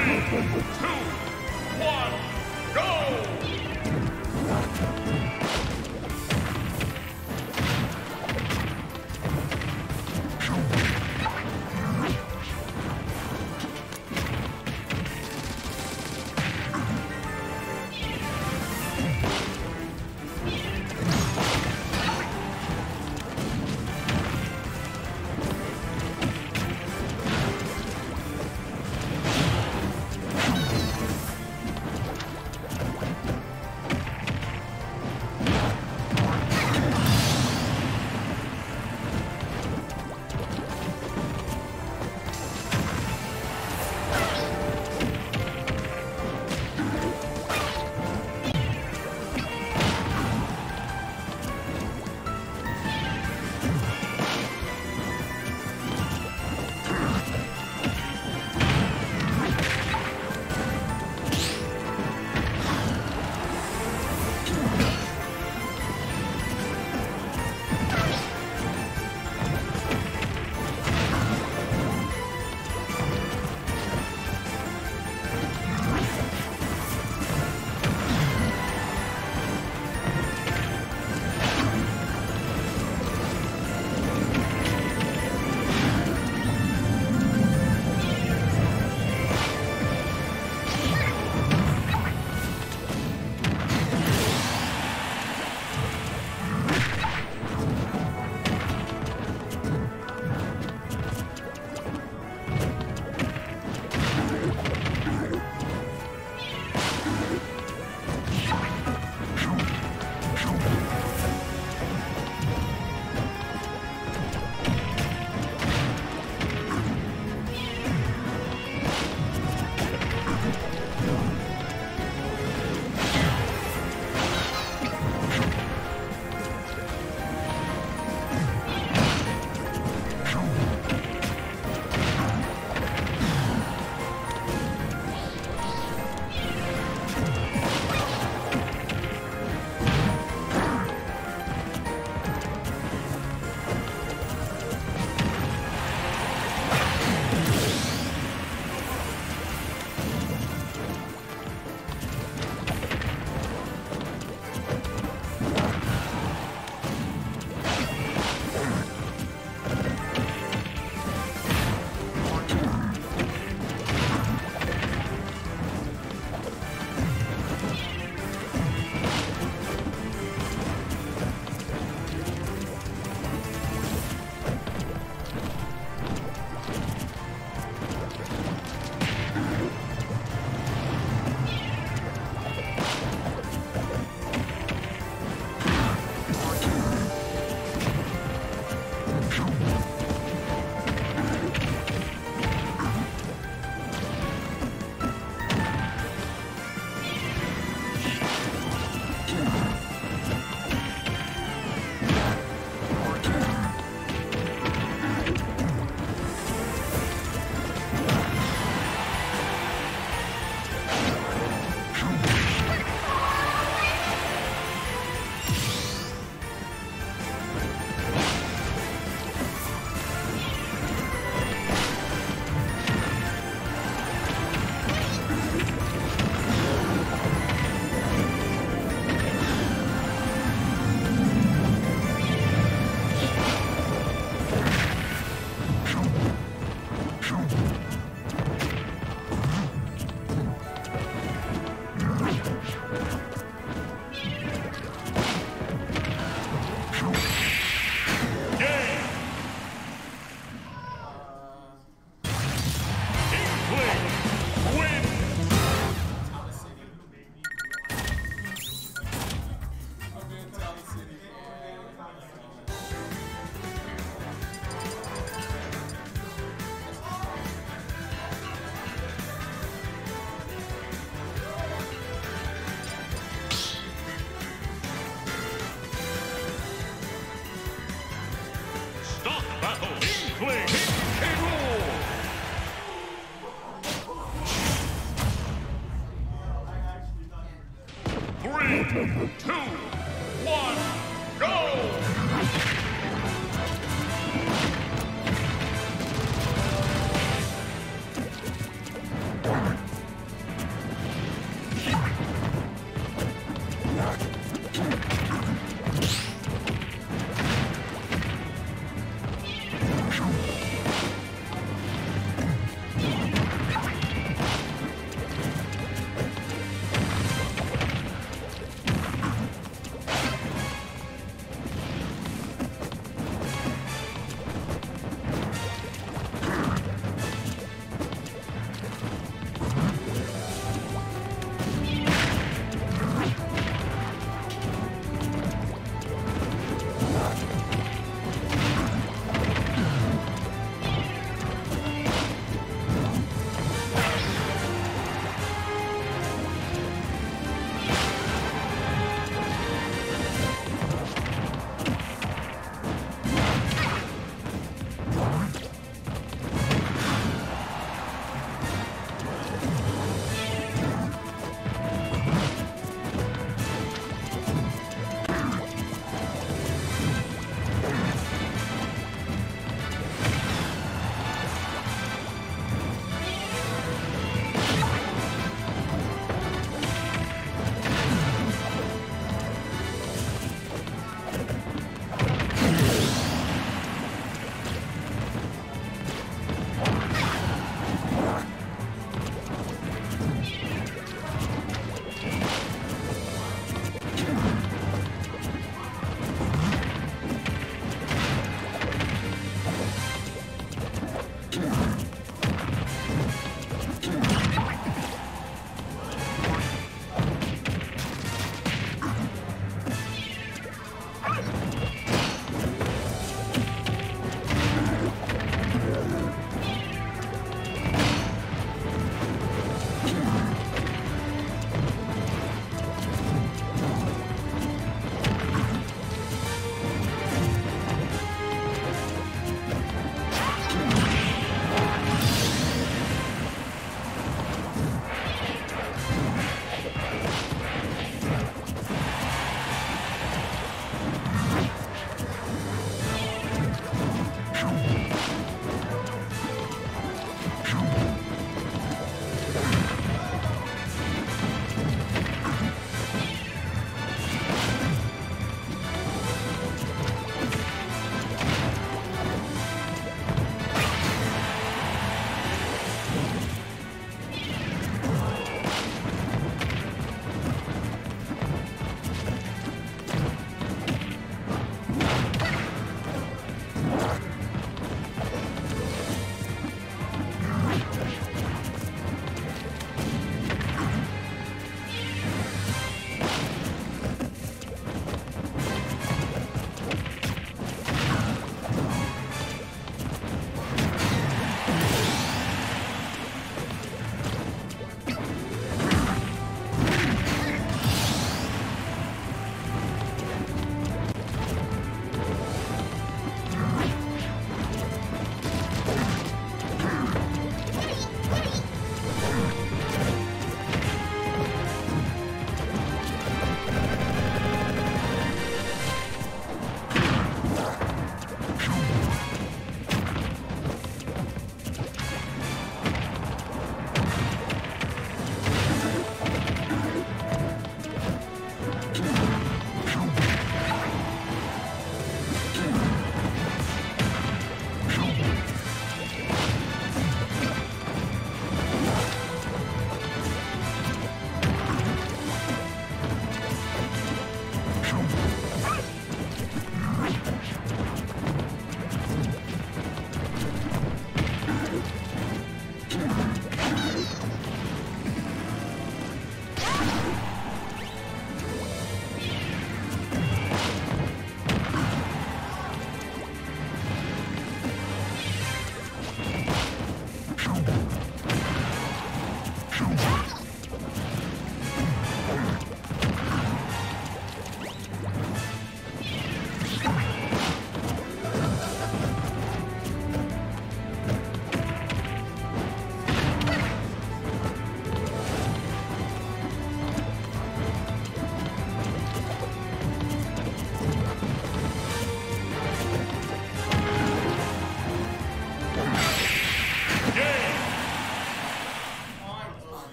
Three, two, one, Three, two, one.